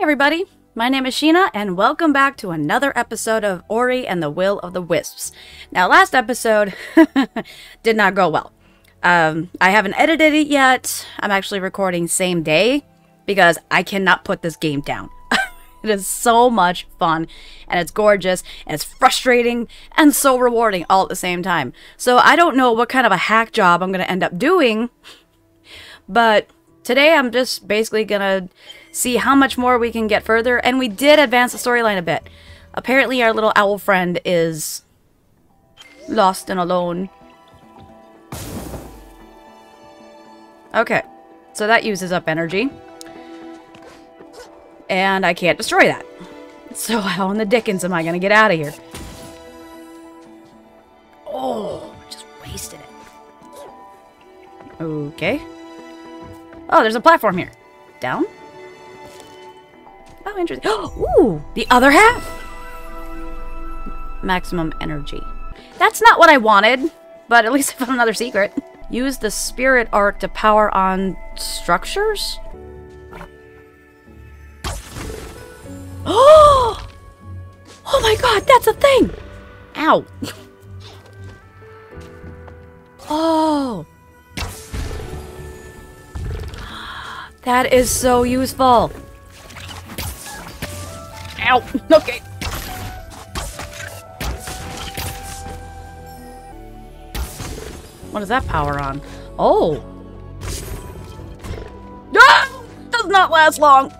everybody. My name is Shina, and welcome back to another episode of Ori and the Will of the Wisps. Now, last episode did not go well. Um, I haven't edited it yet. I'm actually recording same day because I cannot put this game down. it is so much fun, and it's gorgeous, and it's frustrating, and so rewarding all at the same time. So I don't know what kind of a hack job I'm going to end up doing, but today I'm just basically going to see how much more we can get further. And we did advance the storyline a bit. Apparently, our little owl friend is lost and alone. Okay, so that uses up energy. And I can't destroy that. So how in the dickens am I going to get out of here? Oh, just wasted it. Okay. Oh, there's a platform here. Down? Oh, interesting. Ooh, the other half? Maximum energy. That's not what I wanted, but at least I found another secret. Use the spirit arc to power on structures? Oh! Oh my god, that's a thing! Ow. Oh. That is so useful. Ow! Okay. What is that power on? Oh! Ah! Does not last long!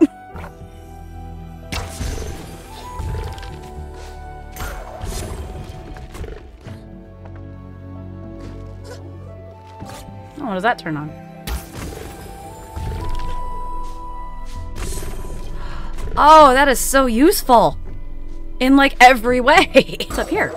oh, what does that turn on? Oh, that is so useful. In like every way. What's up here?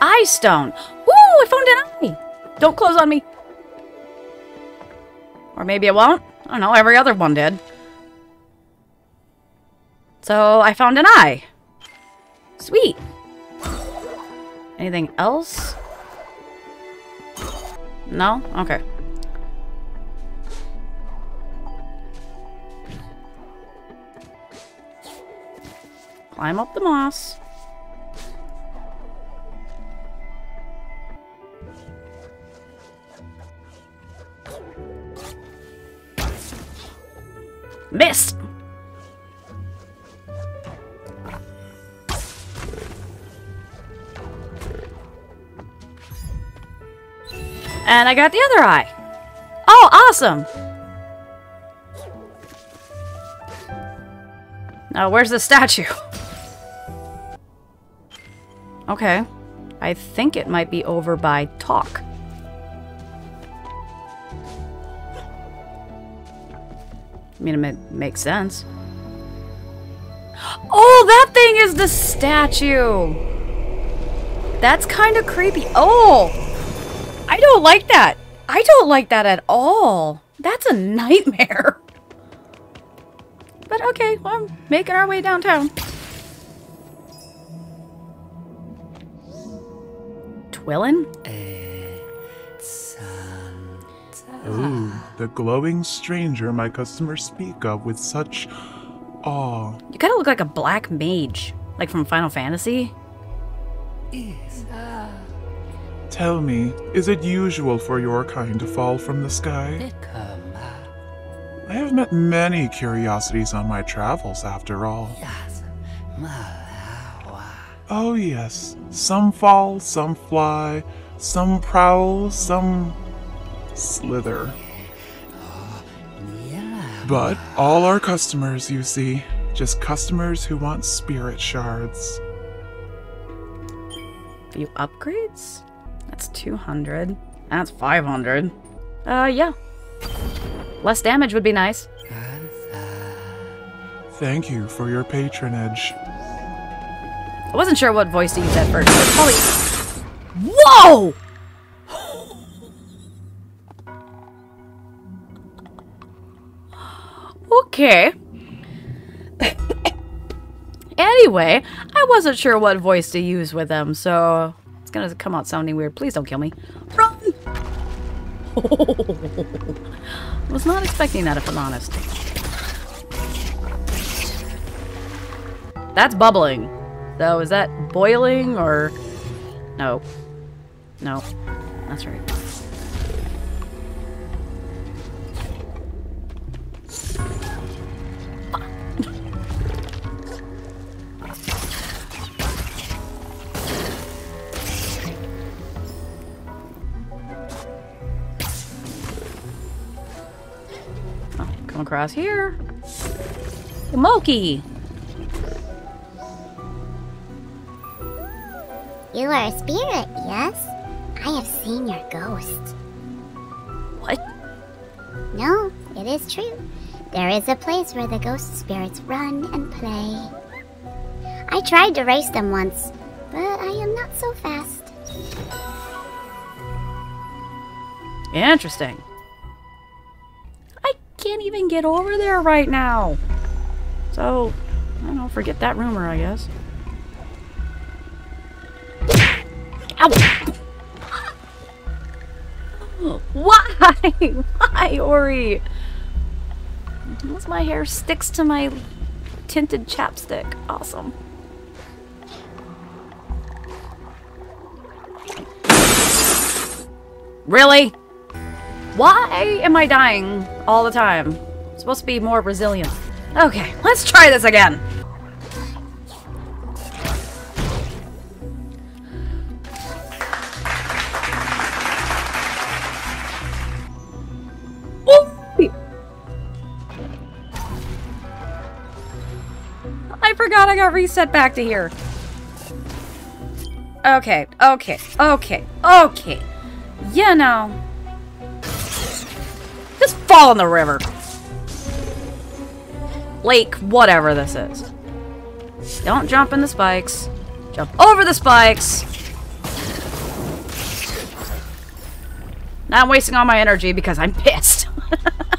Eye stone. Woo! I found an eye. Don't close on me. Or maybe it won't. I don't know. Every other one did. So I found an eye. Sweet. Anything else? No? Okay. Climb up the moss. Missed! And I got the other eye. Oh, awesome! Now, where's the statue? Okay. I think it might be over by Tokk. I mean, it makes sense. Oh, that thing is the statue! That's kind of creepy. Oh! I don't like that. I don't like that at all. That's a nightmare. But okay, well, I'm making our way downtown. Twillen? Um, Ooh, the glowing stranger my customers speak of with such awe. You kind of look like a black mage, like from Final Fantasy. Uh, Tell me, is it usual for your kind to fall from the sky? I have met many curiosities on my travels, after all. Oh, yes. Some fall, some fly, some prowl, some slither. Oh, but all our customers, you see, just customers who want spirit shards. Few upgrades? That's 200. That's 500. Uh, yeah. Less damage would be nice. Thank you for your patronage. I wasn't sure what voice to use at first. but Probably. Whoa! Okay. Anyway, I wasn't sure what voice to use with them, so it's gonna come out sounding weird. Please don't kill me. Run! I was not expecting that, if I'm honest. That's bubbling. So is that boiling or... No. No. That's right. Across here. Moki! You are a spirit, yes? I have seen your ghost. What? No, it is true. There is a place where the ghost spirits run and play. I tried to race them once, but I am not so fast. Interesting. Get over there right now. So, I don't know, forget that rumor, I guess. Ow! Why? Why, Ori? Unless my hair sticks to my tinted chapstick. Awesome. Really? Why am I dying all the time? Supposed to be more resilient. Okay, let's try this again. I forgot I got reset back to here. Okay, okay, okay, okay. You know. Just fall in the river. Lake, whatever this is. Don't jump in the spikes. Jump over the spikes. Now I'm wasting all my energy because I'm pissed.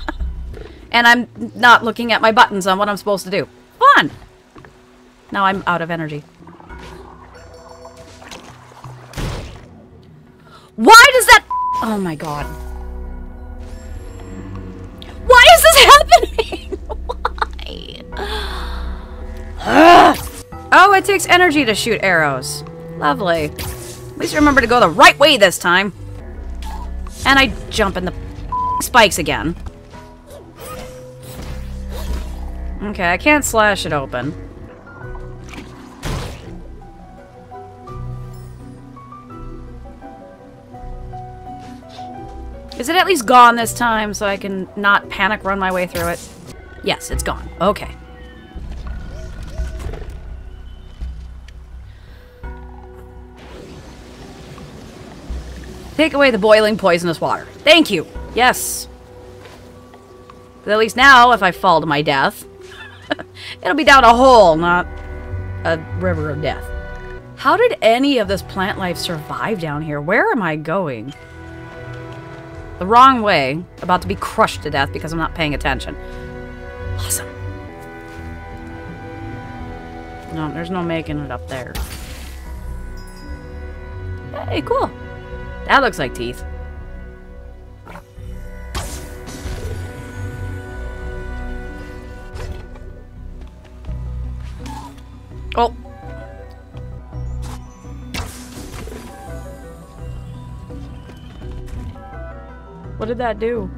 and I'm not looking at my buttons on what I'm supposed to do. Fun! Now I'm out of energy. Why does that... Oh my god. Oh, it takes energy to shoot arrows. Lovely. At least remember to go the right way this time. And I jump in the spikes again. Okay, I can't slash it open. Is it at least gone this time so I can not panic run my way through it? Yes, it's gone. Okay. Take away the boiling poisonous water. Thank you. Yes. But at least now, if I fall to my death, it'll be down a hole, not a river of death. How did any of this plant life survive down here? Where am I going? The wrong way. About to be crushed to death because I'm not paying attention. Awesome. No, there's no making it up there. Hey, cool. That looks like teeth. Oh. What did that do?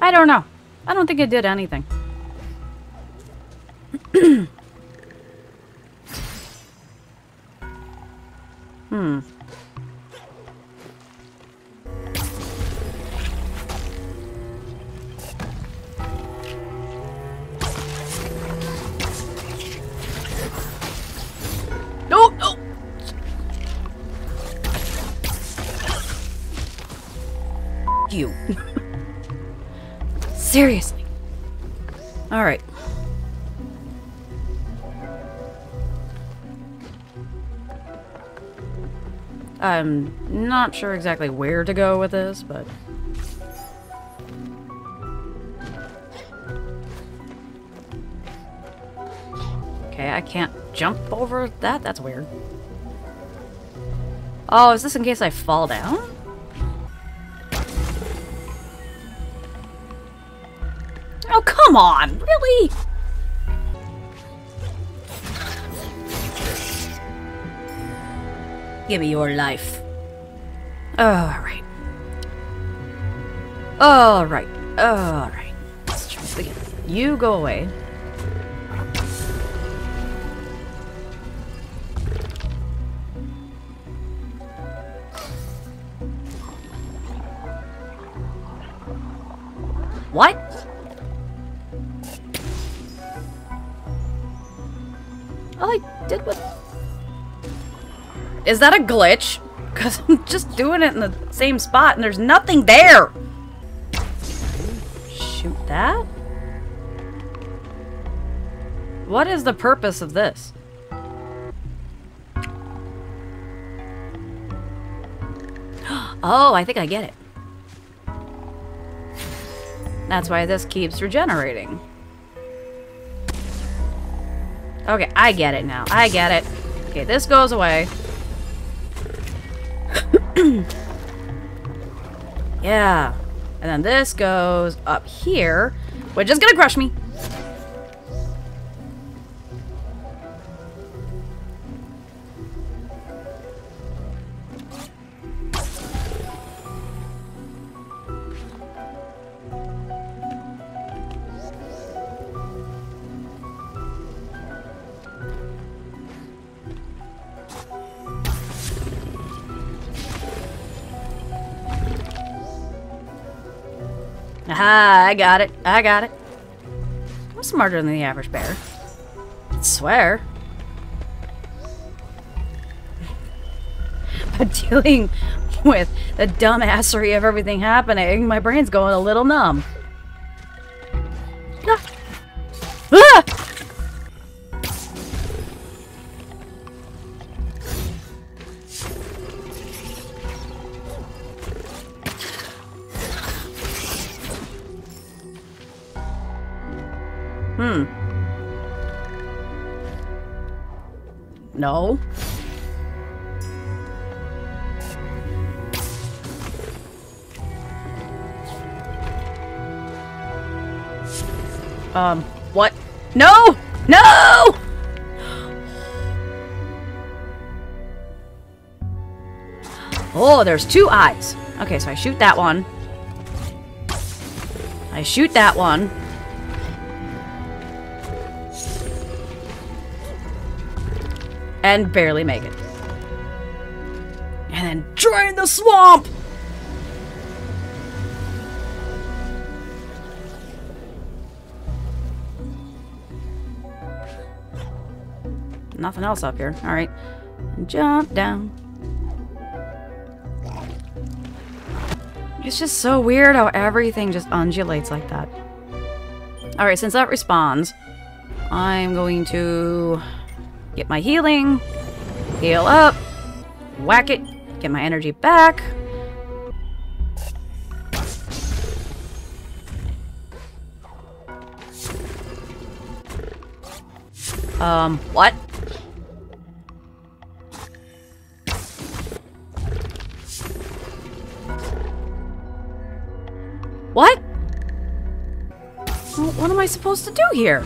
I don't know. I don't think it did anything. hmm. You. Seriously. All right. I'm not sure exactly where to go with this, but... Okay, I can't jump over that? That's weird. Oh, is this in case I fall down? Come on! Really? Give me your life. Alright. Alright. Alright. Let's try this again. You go away. What? All I did was... Is that a glitch? Because I'm just doing it in the same spot and there's nothing there! Shoot that? What is the purpose of this? Oh, I think I get it. That's why this keeps regenerating. Okay, I get it now. I get it. Okay, this goes away. yeah. And then this goes up here, which is gonna crush me. Aha, I got it. I got it. I'm smarter than the average bear. I swear. But dealing with the dumbassery of everything happening, my brain's going a little numb. Um, what? No! No! Oh, there's two eyes. Okay, so I shoot that one. I shoot that one. And barely make it. And then drain the swamp! Nothing else up here. Alright. Jump down. It's just so weird how everything just undulates like that. Alright, since that responds, I'm going to get my healing, heal up, whack it, get my energy back. Um? What? Am I supposed to do here?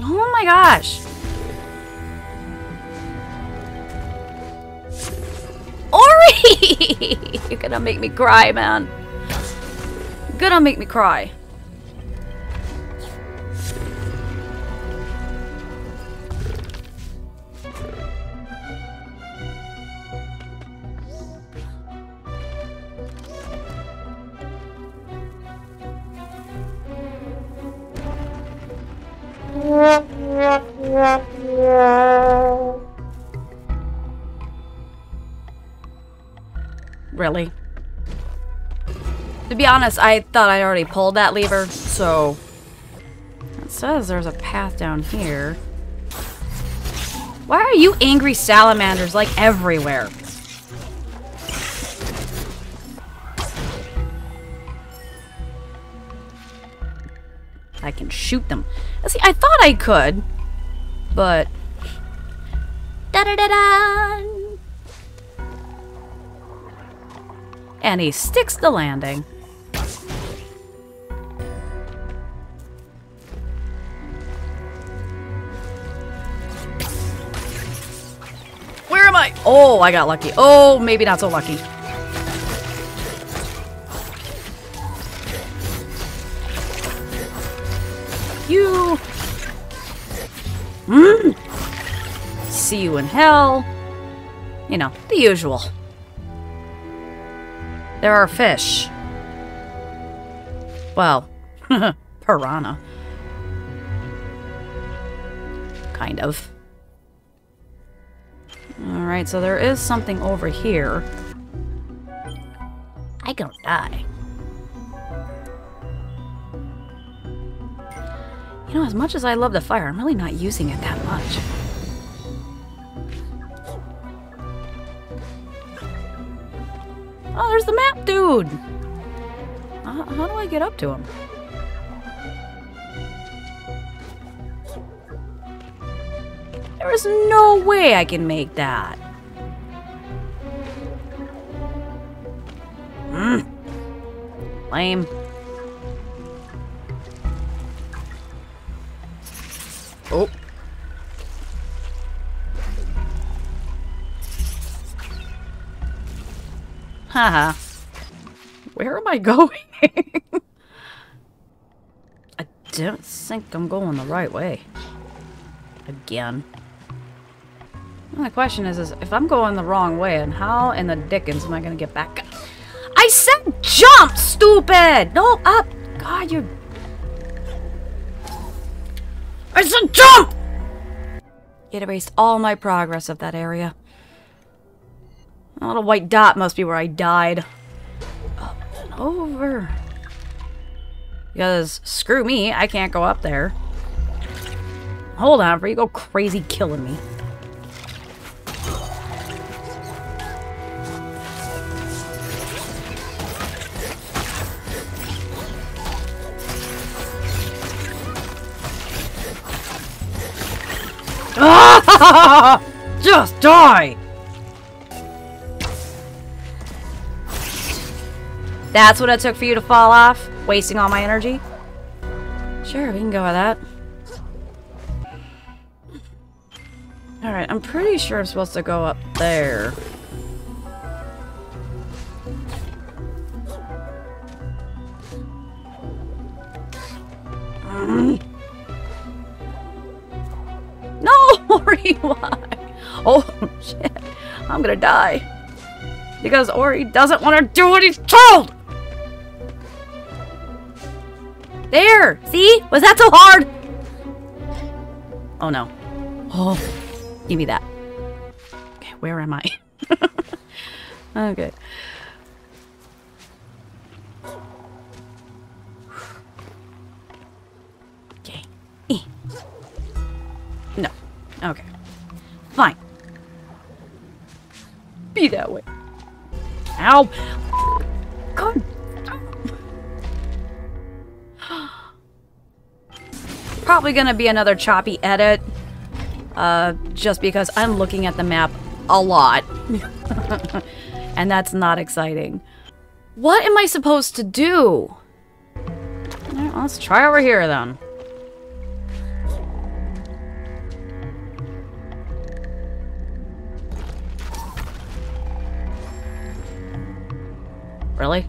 Oh my gosh. Ori! You're gonna make me cry, man. You're gonna make me cry. be honest, I thought I already pulled that lever, so... It says there's a path down here. Why are you angry salamanders, like, everywhere? I can shoot them. See, I thought I could, but... Da da da da! And he sticks the landing. Oh, I got lucky. Oh, maybe not so lucky. You. Mm. See you in hell. You know, the usual. There are fish. Well, piranha. Kind of. Alright, so there is something over here. I gonna die. You know, as much as I love the fire, I'm really not using it that much. Oh, there's the map dude! How do I get up to him? There is no way I can make that. Lame. Oh. Haha. Where am I going? I don't think I'm going the right way. Again. the question is, is if I'm going the wrong way, and how in the dickens am I going to get back? I said jump, stupid! No, up! God, you... I said jump! It erased all my progress of that area. A little white dot must be where I died. Up and over. Because, screw me, I can't go up there. Hold on, before you go crazy killing me. Just die! That's what it took for you to fall off? Wasting all my energy? Sure, we can go with that. Alright, I'm pretty sure I'm supposed to go up there. Mm. No, Ori, why? Oh, shit. I'm gonna die. Because Ori doesn't want to do what he's told! There! See? Was that so hard? Oh no. Oh. Give me that. Okay, where am I? Okay. Be that way. Ow! God. Probably gonna be another choppy edit. Uh, just because I'm looking at the map a lot. and that's not exciting. What am I supposed to do? Let's try over here then. Really?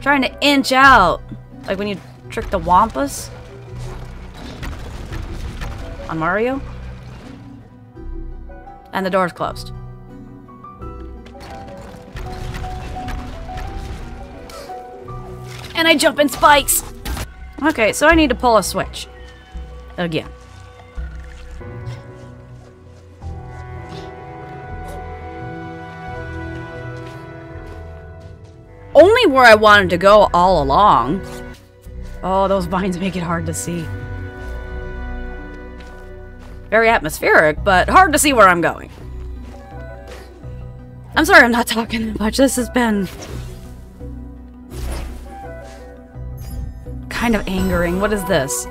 Trying to inch out. Like when you trick the Thwomps on Mario. And the door's closed. And I jump in spikes! Okay, so I need to pull a switch. Again. Where I wanted to go all along. Oh, those vines make it hard to see. Very atmospheric, but hard to see where I'm going. I'm sorry I'm not talking much. This has been kind of angering. What is this?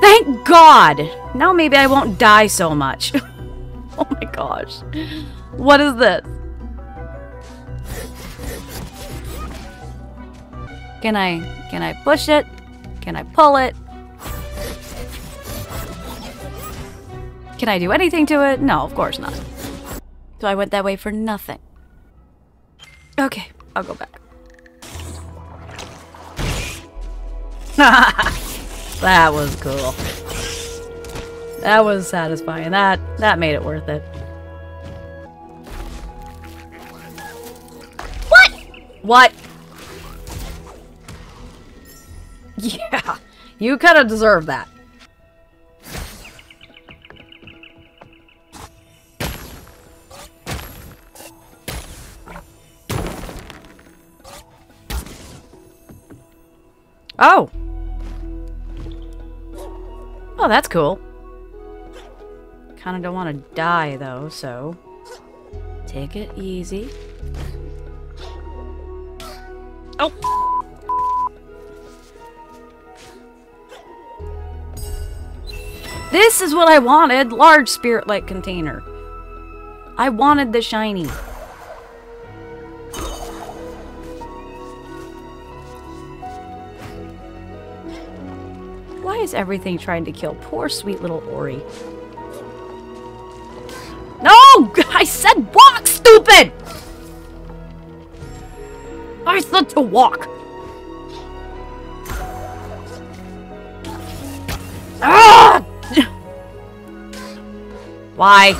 Thank God! Now maybe I won't die so much. oh my gosh. What is this? Can I, can I push it? Can I pull it? Can I do anything to it? No, of course not. So I went that way for nothing. Okay, I'll go back. that was cool. That was satisfying. That that made it worth it. What? What? Yeah, you kind of deserve that. Oh! Oh, that's cool. Kinda don't want to die, though, so... Take it easy. Oh! This is what I wanted! Large spirit light container. I wanted the shiny. Why is everything trying to kill poor sweet little Ori? No! I said walk, stupid! I said to walk. Why?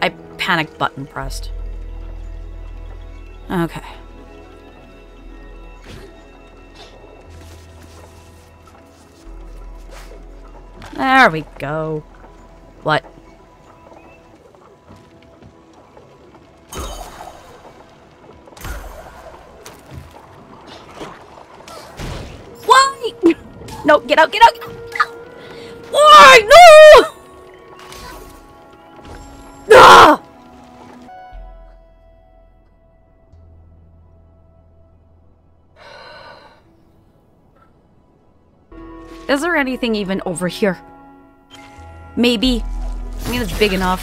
I panic button pressed. Okay. There we go. What? Why? No, get out, get out, get out! Is there anything even over here? Maybe. I mean, it's big enough.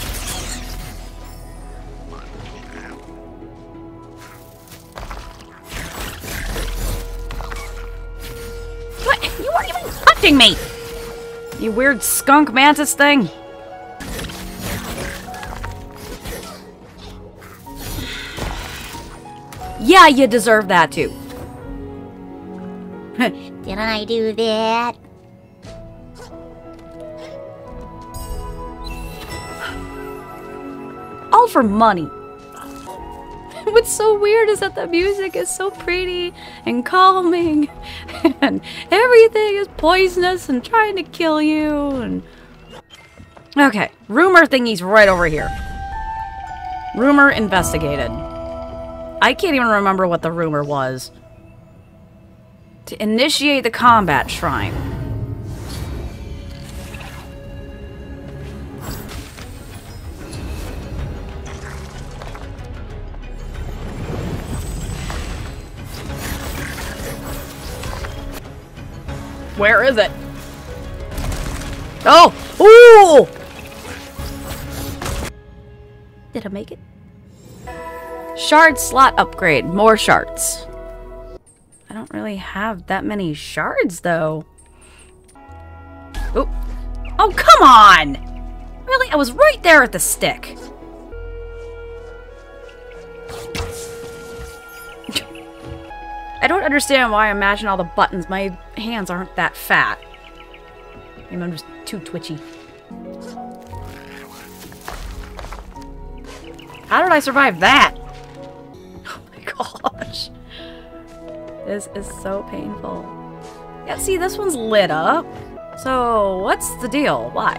What? You weren't even touching me! You weird skunk mantis thing. Yeah, you deserve that too. Didn't I do that? All for money. What's so weird is that the music is so pretty and calming, and everything is poisonous and trying to kill you. And okay, rumor thingy's right over here. Rumor investigated. I can't even remember what the rumor was. To initiate the combat shrine. Where is it? Oh! Ooh! Did I make it? Shard slot upgrade. More shards. I don't really have that many shards, though. Oh. Oh, come on! Really? I was right there at the stick. I don't understand why I'm mashing all the buttons. My hands aren't that fat. I'm just too twitchy. How did I survive that? Oh my gosh. This is so painful. Yeah, see, this one's lit up. So, what's the deal? Why?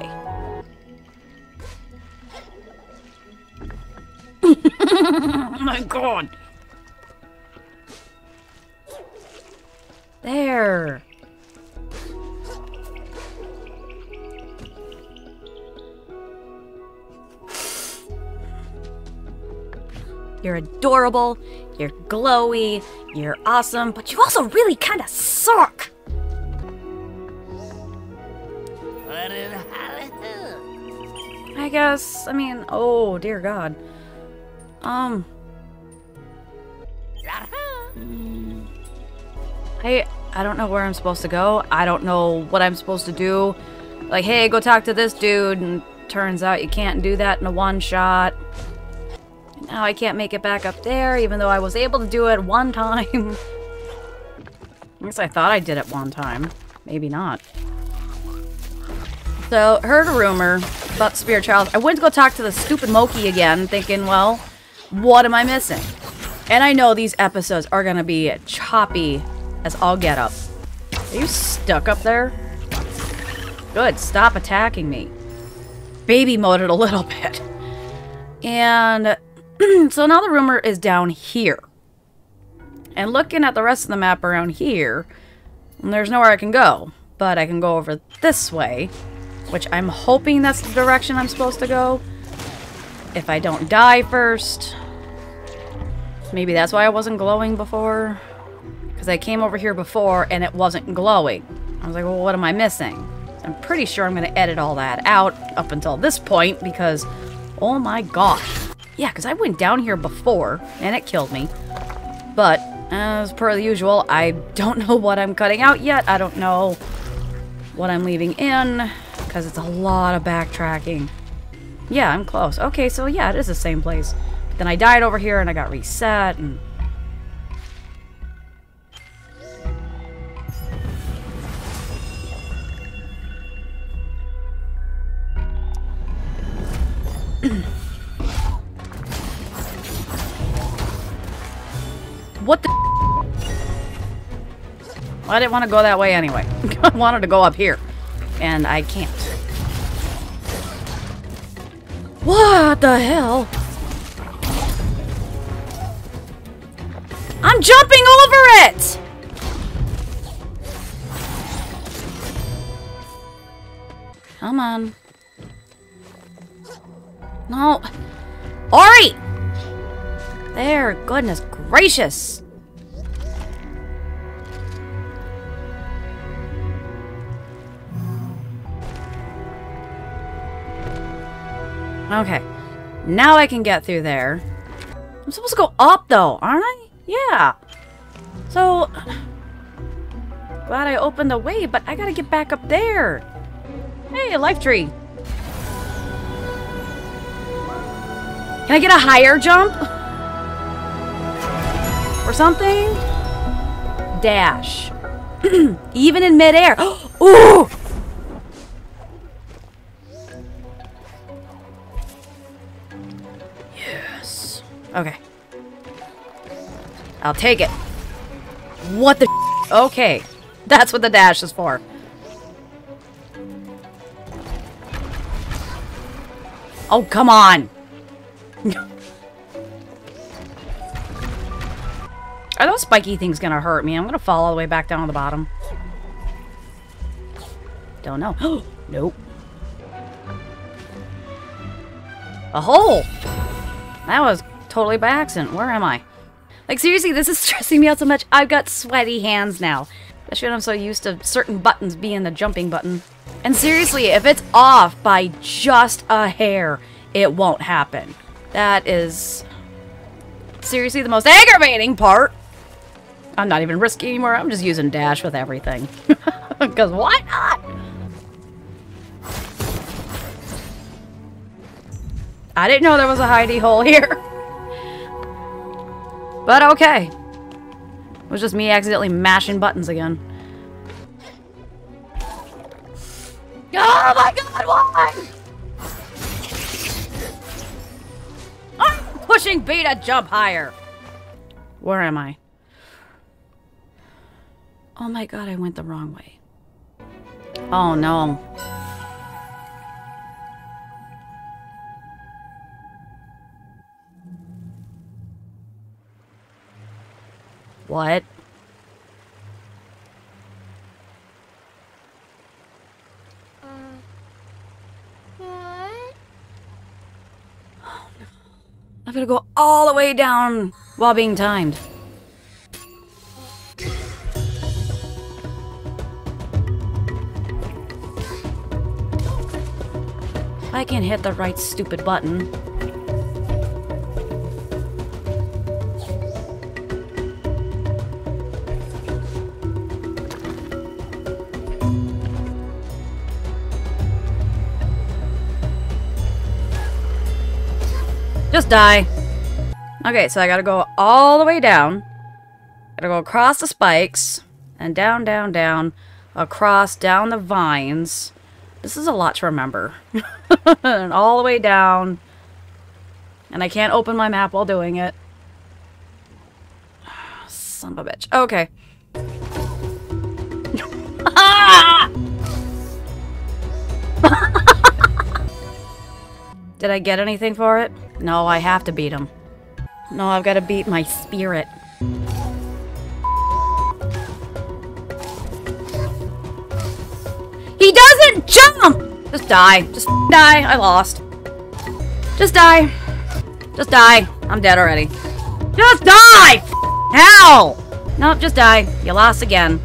oh my god. There. You're adorable, you're glowy, you're awesome, but you also really kind of suck. I guess, I mean, oh dear god. Um. I I don't know where I'm supposed to go. I don't know what I'm supposed to do. Like, hey, go talk to this dude, and turns out you can't do that in a one shot. Now I can't make it back up there, even though I was able to do it one time. I guess I thought I did it one time. Maybe not. So, heard a rumor about Spirit Child. I went to go talk to the stupid Moki again, thinking, well, what am I missing? And I know these episodes are going to be choppy as all get up. Are you stuck up there? Good, stop attacking me. Baby moded a little bit. And so now the rumor is down here. And looking at the rest of the map around here, there's nowhere I can go. But I can go over this way, which I'm hoping that's the direction I'm supposed to go. If I don't die first. Maybe that's why I wasn't glowing before. Because I came over here before and it wasn't glowing. I was like, well, what am I missing? I'm pretty sure I'm going to edit all that out up until this point because, oh my gosh. Yeah, because I went down here before and it killed me. But, as per the usual, I don't know what I'm cutting out yet. I don't know what I'm leaving in because it's a lot of backtracking. Yeah, I'm close. Okay, so yeah, it is the same place. But then I died over here and I got reset and... what the I didn't want to go that way anyway. I wanted to go up here. And I can't. What the hell? I'm jumping over it! Come on. No. Ori! There, goodness gracious. Okay. Now I can get through there. I'm supposed to go up, though, aren't I? Yeah. So... Glad I opened the way, but I gotta get back up there. Hey, life tree. Can I get a higher jump? Or something? Dash. Even in midair. Ooh! Yes. Okay. I'll take it. What the Okay. That's what the dash is for. Oh, come on. Are those spiky things gonna hurt me? I'm gonna fall all the way back down to the bottom. Don't know. nope. A hole! That was totally by accident. Where am I? Like, seriously, this is stressing me out so much. I've got sweaty hands now. Especially when I'm so used to certain buttons being the jumping button. And seriously, if it's off by just a hair, it won't happen. That is seriously the most aggravating part. I'm not even risky anymore. I'm just using dash with everything. Because why not? I didn't know there was a hidey hole here. But okay. It was just me accidentally mashing buttons again. Oh my god, why? I'm pushing B to jump higher. Where am I? Oh my god, I went the wrong way. Oh no. What? Uh, what? I'm gonna go all the way down while being timed. I can't hit the right stupid button. Just die. Okay, so I gotta go all the way down. Gotta go across the spikes. And down, down, down. Across, down the vines. This is a lot to remember. and all the way down. And I can't open my map while doing it. Son of a bitch. Okay. Did I get anything for it? No, I have to beat him. No, I've got to beat my spirit. Just die. Just die. I lost. Just die. Just die. I'm dead already. Just die! Hell! Nope, just die. You lost again.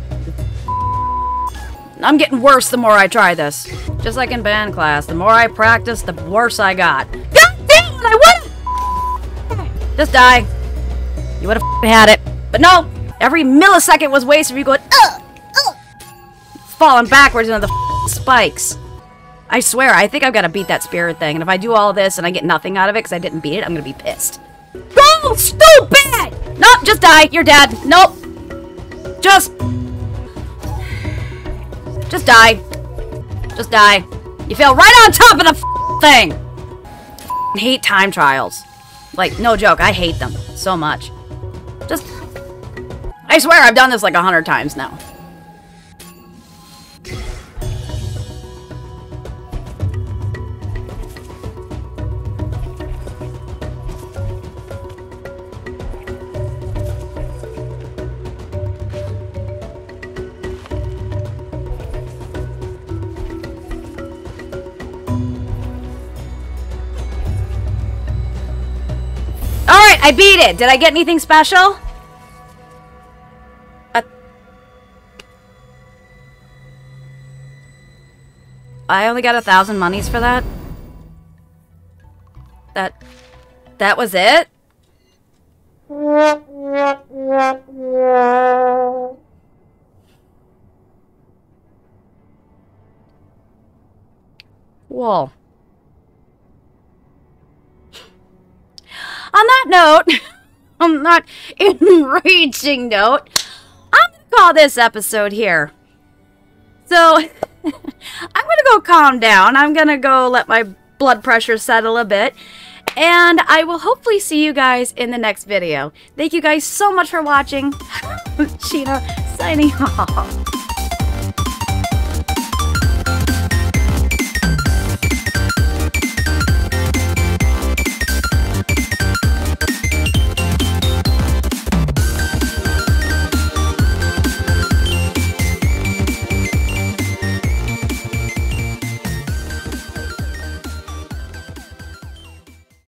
I'm getting worse the more I try this. Just like in band class, the more I practice, the worse I got. God damn it, I would've... Just die. You would've had it. But no, every millisecond was wasted you going, ugh, ugh, falling backwards into the spikes. I swear, I think I've got to beat that spirit thing, and if I do all this and I get nothing out of it because I didn't beat it, I'm gonna be pissed. Go, stupid! Nope, just die. You're dead. Nope. Just... Just die. Just die. You fell right on top of the thing! I hate time trials. Like, no joke, I hate them so much. Just... I swear I've done this like a hundred times now. I beat it! Did I get anything special? Uh, I only got a thousand monies for that? That... That was it? Whoa. On that note, on that enraging note, I'm going to call this episode here. So, I'm going to go calm down. I'm going to go let my blood pressure settle a bit. And I will hopefully see you guys in the next video. Thank you guys so much for watching. Shina signing off.